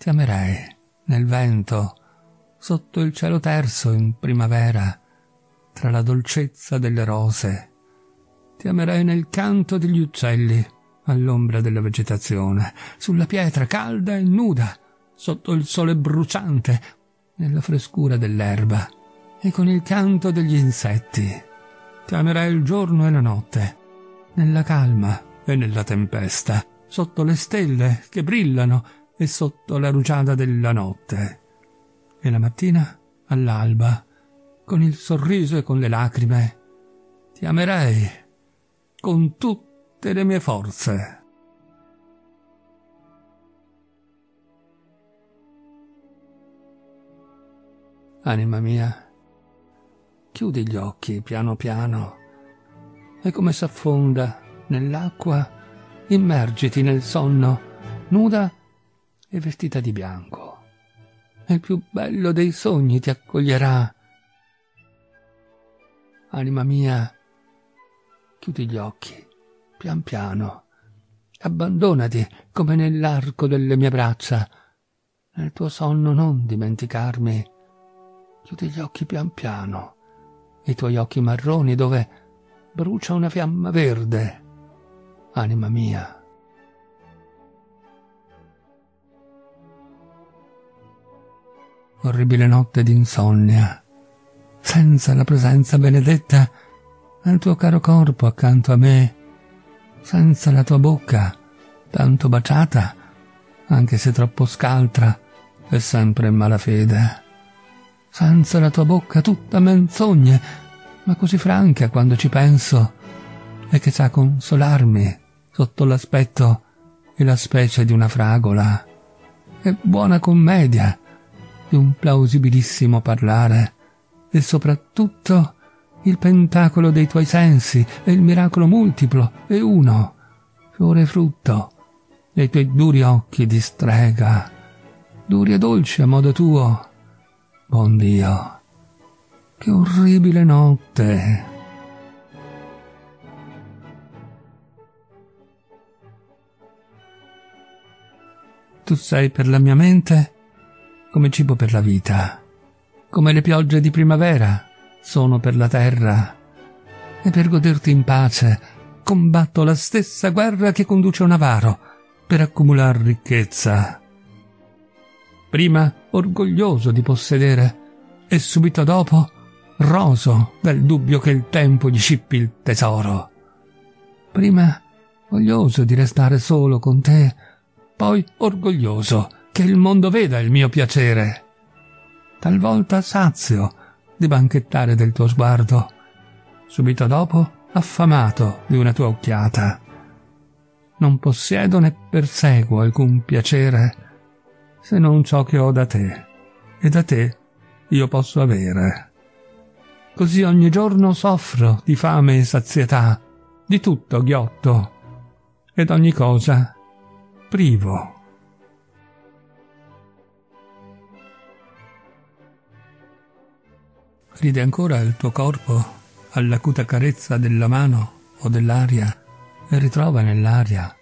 Ti amerei nel vento, sotto il cielo terso in primavera, tra la dolcezza delle rose. Ti amerei nel canto degli uccelli, all'ombra della vegetazione, sulla pietra calda e nuda, sotto il sole bruciante, nella frescura dell'erba e con il canto degli insetti. Ti amerei il giorno e la notte, nella calma e nella tempesta, sotto le stelle che brillano e sotto la rugiada della notte. E la mattina, all'alba, con il sorriso e con le lacrime, ti amerei con tutte le mie forze. Anima mia, chiudi gli occhi piano piano e come s'affonda nell'acqua, immergiti nel sonno, nuda e vestita di bianco. Il più bello dei sogni ti accoglierà. Anima mia, chiudi gli occhi, pian piano. Abbandonati come nell'arco delle mie braccia. Nel tuo sonno non dimenticarmi. Chiudi gli occhi pian piano. I tuoi occhi marroni dove brucia una fiamma verde. Anima mia. Orribile notte d'insonnia, senza la presenza benedetta del tuo caro corpo accanto a me, senza la tua bocca, tanto baciata, anche se troppo scaltra e sempre in malafede, senza la tua bocca tutta menzogne, ma così franca quando ci penso, e che sa consolarmi sotto l'aspetto e la specie di una fragola. E buona commedia, di un plausibilissimo parlare e soprattutto il pentacolo dei tuoi sensi e il miracolo multiplo e uno, fiore e frutto, dei tuoi duri occhi di strega, duri e dolci a modo tuo. Buon Dio, che orribile notte! Tu sei per la mia mente come cibo per la vita, come le piogge di primavera sono per la terra. E per goderti in pace combatto la stessa guerra che conduce un avaro per accumular ricchezza. Prima orgoglioso di possedere e subito dopo roso del dubbio che il tempo gli scippi il tesoro. Prima voglioso di restare solo con te, poi orgoglioso che il mondo veda il mio piacere. Talvolta sazio di banchettare del tuo sguardo, subito dopo affamato di una tua occhiata. Non possiedo né perseguo alcun piacere se non ciò che ho da te, e da te io posso avere. Così ogni giorno soffro di fame e sazietà, di tutto ghiotto, ed ogni cosa privo. Ride ancora il tuo corpo all'acuta carezza della mano o dell'aria e ritrova nell'aria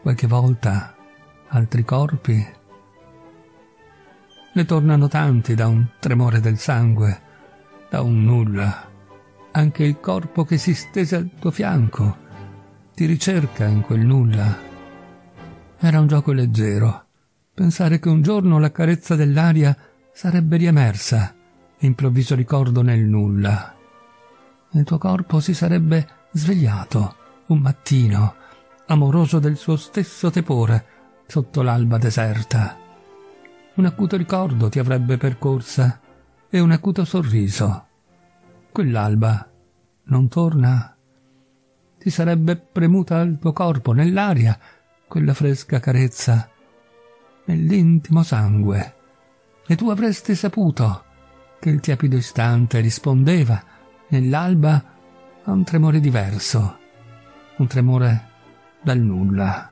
qualche volta altri corpi. Ne tornano tanti da un tremore del sangue, da un nulla. Anche il corpo che si stese al tuo fianco ti ricerca in quel nulla. Era un gioco leggero, pensare che un giorno la carezza dell'aria sarebbe riemersa improvviso ricordo nel nulla. Il tuo corpo si sarebbe svegliato un mattino, amoroso del suo stesso tepore, sotto l'alba deserta. Un acuto ricordo ti avrebbe percorsa e un acuto sorriso. Quell'alba non torna. Ti sarebbe premuta al tuo corpo, nell'aria, quella fresca carezza, nell'intimo sangue, e tu avresti saputo che il tiepido istante rispondeva nell'alba a un tremore diverso, un tremore dal nulla.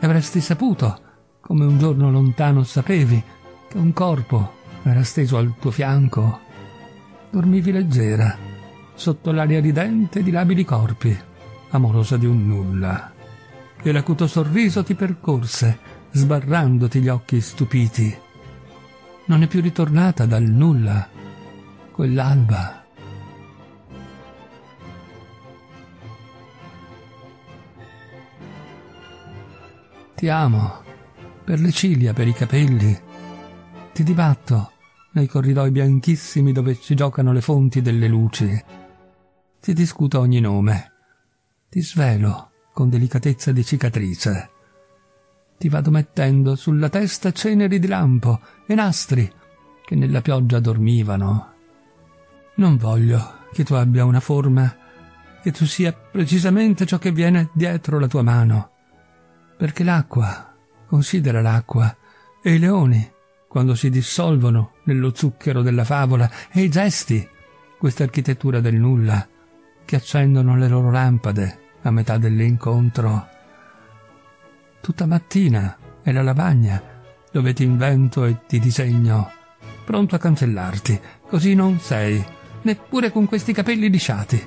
E avresti saputo, come un giorno lontano sapevi, che un corpo era steso al tuo fianco. Dormivi leggera, sotto l'aria ridente di labili corpi, amorosa di un nulla. E l'acuto sorriso ti percorse sbarrandoti gli occhi stupiti. Non è più ritornata dal nulla quell'alba. Ti amo, per le ciglia, per i capelli. Ti dibatto nei corridoi bianchissimi dove ci giocano le fonti delle luci. Ti discuto ogni nome. Ti svelo con delicatezza di cicatrice. Ti vado mettendo sulla testa ceneri di lampo e nastri che nella pioggia dormivano. Non voglio che tu abbia una forma, che tu sia precisamente ciò che viene dietro la tua mano. Perché l'acqua, considera l'acqua, e i leoni, quando si dissolvono nello zucchero della favola, e i gesti, questa architettura del nulla, che accendono le loro lampade a metà dell'incontro. Tutta mattina è la lavagna dove ti invento e ti disegno, pronto a cancellarti, così non sei, neppure con questi capelli lisciati,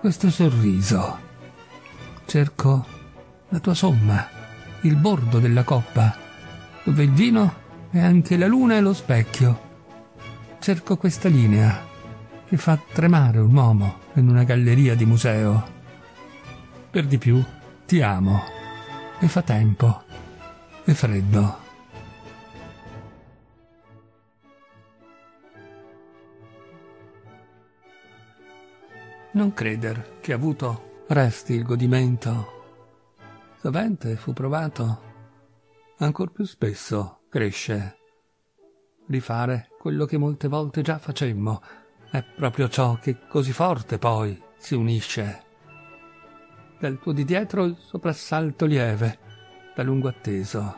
questo sorriso. Cerco la tua somma, il bordo della coppa, dove il vino è anche la luna e lo specchio. Cerco questa linea che fa tremare un uomo in una galleria di museo. Per di più, ti amo e fa tempo e freddo. Non creder che avuto resti il godimento. Sovente fu provato, ancor più spesso cresce. Rifare quello che molte volte già facemmo è proprio ciò che così forte poi si unisce. Dal tuo di dietro il soprassalto lieve, da lungo atteso,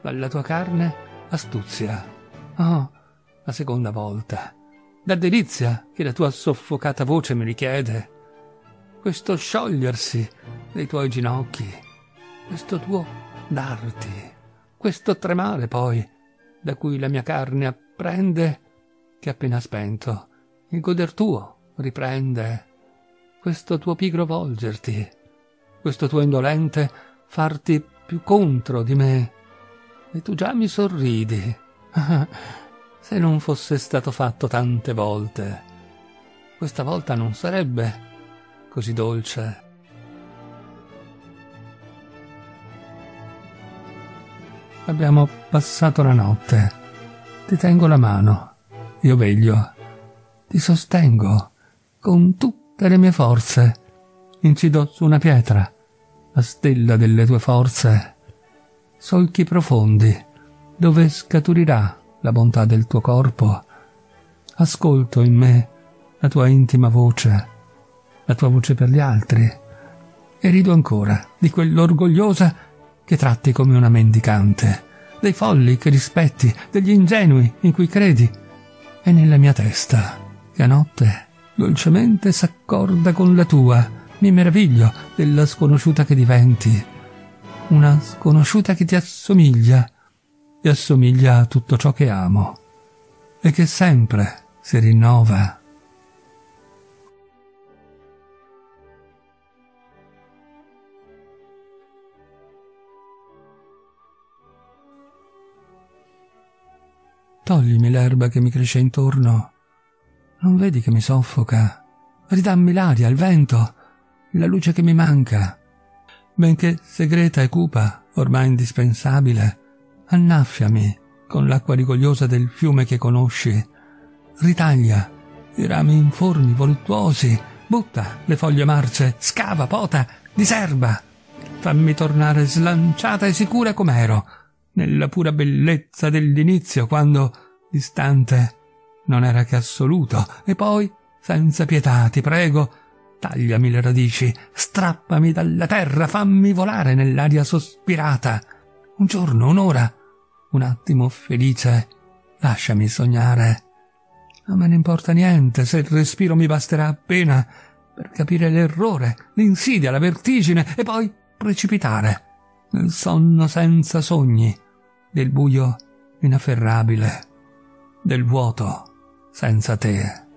dalla tua carne astuzia. Oh, la seconda volta da delizia che la tua soffocata voce mi richiede, questo sciogliersi dei tuoi ginocchi, questo tuo darti, questo tremare poi, da cui la mia carne apprende che appena spento, il goder tuo riprende, questo tuo pigro volgerti, questo tuo indolente farti più contro di me, e tu già mi sorridi. se non fosse stato fatto tante volte. Questa volta non sarebbe così dolce. Abbiamo passato la notte. Ti tengo la mano. Io veglio. Ti sostengo con tutte le mie forze. Incido su una pietra, la stella delle tue forze. Solchi profondi, dove scaturirà la bontà del tuo corpo, ascolto in me la tua intima voce, la tua voce per gli altri, e rido ancora di quell'orgogliosa che tratti come una mendicante, dei folli che rispetti, degli ingenui in cui credi, e nella mia testa, che a notte dolcemente s'accorda con la tua, mi meraviglio della sconosciuta che diventi, una sconosciuta che ti assomiglia, e assomiglia a tutto ciò che amo e che sempre si rinnova. Toglimi l'erba che mi cresce intorno. Non vedi che mi soffoca? Ridammi l'aria, il vento, la luce che mi manca. Benché segreta e cupa, ormai indispensabile, annaffiami con l'acqua rigogliosa del fiume che conosci, ritaglia i rami informi, voluttuosi, butta le foglie marce, scava, pota, diserba, fammi tornare slanciata e sicura com'ero, nella pura bellezza dell'inizio, quando, distante, non era che assoluto, e poi, senza pietà, ti prego, tagliami le radici, strappami dalla terra, fammi volare nell'aria sospirata. Un giorno, un'ora, un attimo felice, lasciami sognare. Non me ne importa niente se il respiro mi basterà appena per capire l'errore, l'insidia, la vertigine e poi precipitare nel sonno senza sogni, del buio inafferrabile, del vuoto senza te.